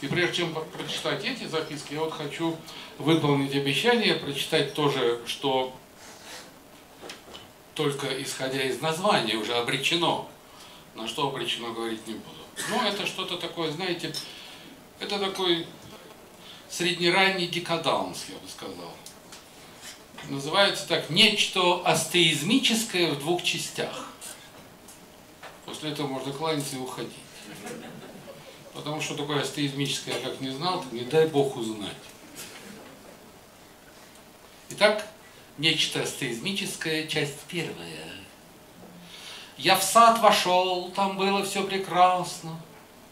И прежде чем прочитать эти записки, я вот хочу выполнить обещание, прочитать тоже, что только исходя из названия уже обречено. На что обречено говорить не буду. Но это что-то такое, знаете, это такой среднеранний декаданс, я бы сказал. Называется так «Нечто астеизмическое в двух частях». После этого можно кланяться и уходить. Потому что такое астеизмическое как не знал, так не дай Бог узнать. Итак, нечто астеизмическое, часть первая. Я в сад вошел, там было все прекрасно.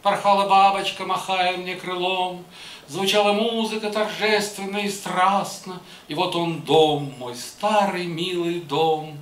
Порхала бабочка, махая мне крылом. Звучала музыка торжественно и страстно. И вот он дом, мой старый милый дом.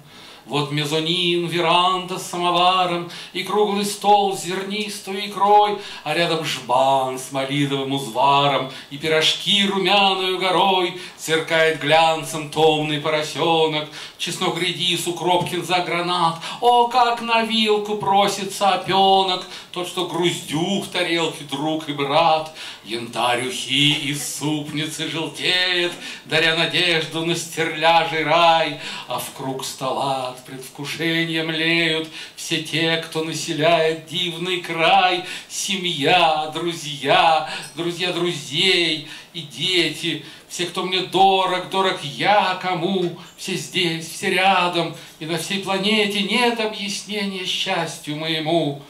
Вот мезонин, веранда с самоваром И круглый стол с зернистой икрой, А рядом жбан с малиновым узваром И пирожки румяную горой. Сверкает глянцем томный поросенок, Чеснок редис укропкин за гранат. О, как на вилку просится опенок, Тот, что груздю в тарелке друг и брат. Янтарь ухи из супницы желтеет, Даря надежду на стерляжий рай, А в круг стола от предвкушения млеют все те, кто населяет дивный край, семья, друзья, друзья друзей и дети, все, кто мне дорог, дорог я кому, все здесь, все рядом, и на всей планете нет объяснения счастью моему.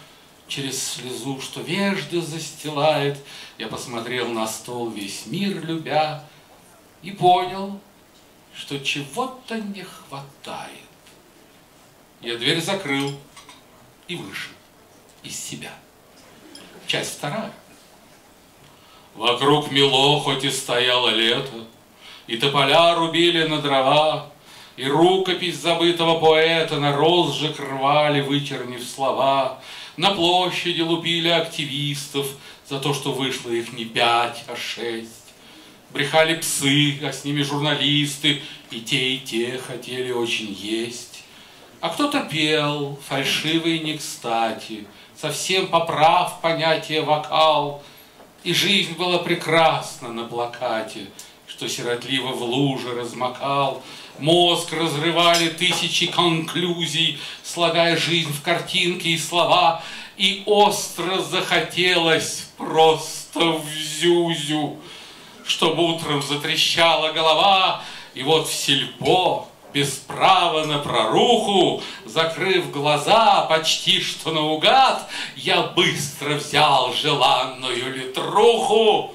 Через слезу, что вежды застилает, я посмотрел на стол весь мир любя и понял, что чего-то не хватает. Я дверь закрыл и вышел из себя. Часть вторая. Вокруг мело, хоть и стояло лето, И тополя рубили на дрова, И рукопись забытого поэта На розжиг рвали, вычернив слова. На площади лупили активистов За то, что вышло их не пять, а шесть. Брехали псы, а с ними журналисты, И те, и те хотели очень есть. А кто-то пел, фальшивый не кстати, Совсем поправ понятие вокал, И жизнь была прекрасна на плакате, Что сиротливо в луже размокал. Мозг разрывали тысячи конклюзий, Слагая жизнь в картинки и слова, И остро захотелось просто в зюзю, Чтобы утром затрещала голова, И вот в сельпо без права на проруху, закрыв глаза почти что наугад, я быстро взял желанную литруху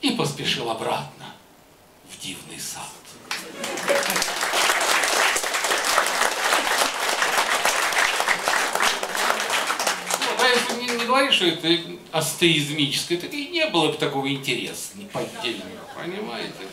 и поспешил обратно в дивный сад. Ну, а не говоришь, что это астеизмическое, так и не было бы такого интереса, неподдельного, понимаете?